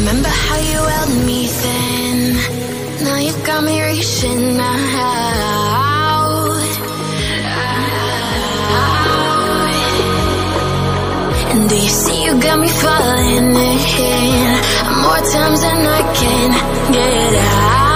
Remember how you held me then? Now you got me reaching out. And do you see you got me falling in? More times than I can get out.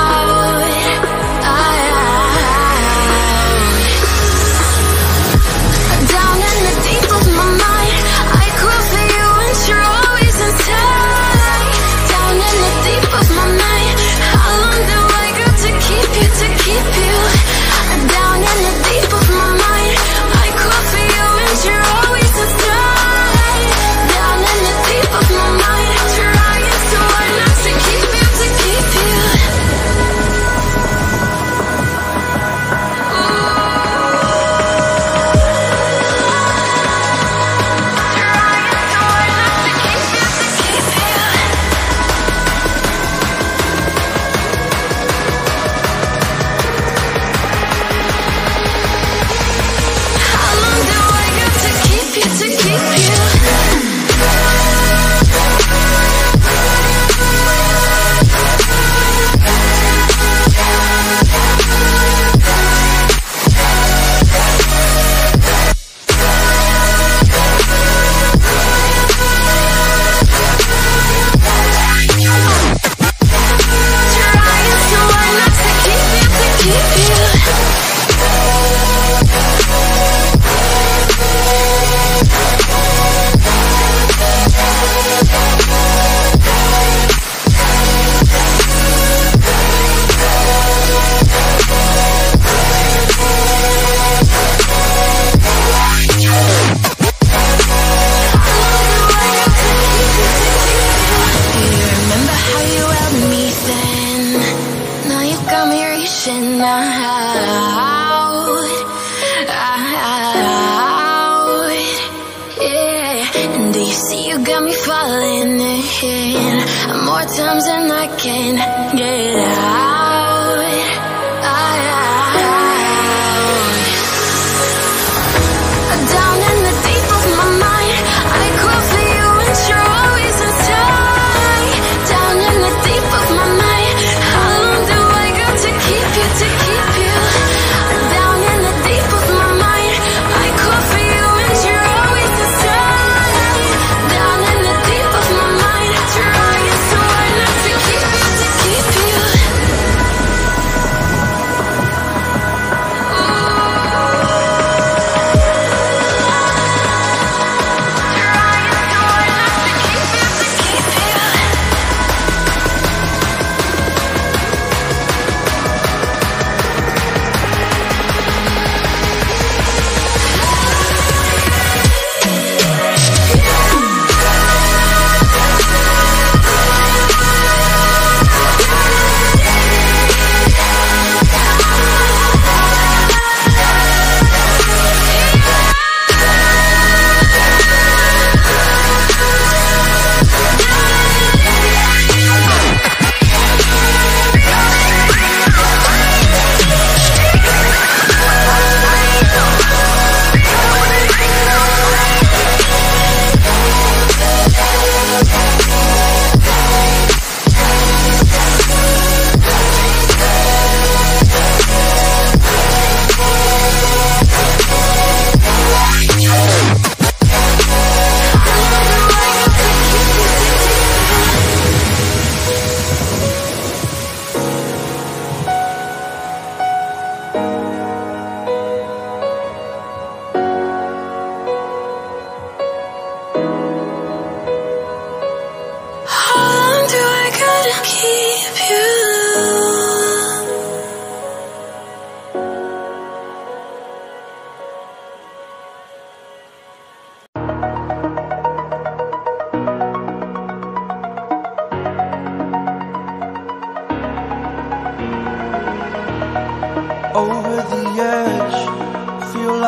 See, you got me falling in? More times than I can get.